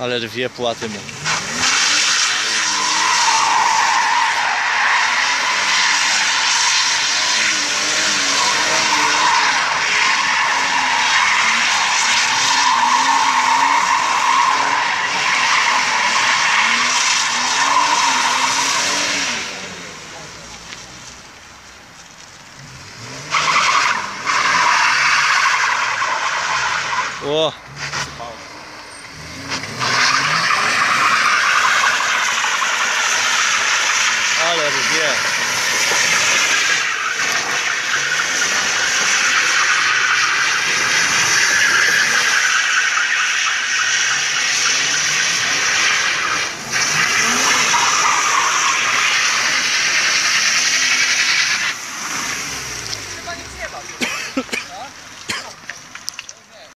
Ale rwie płaty mu. O, letters, yeah.